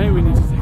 today we need to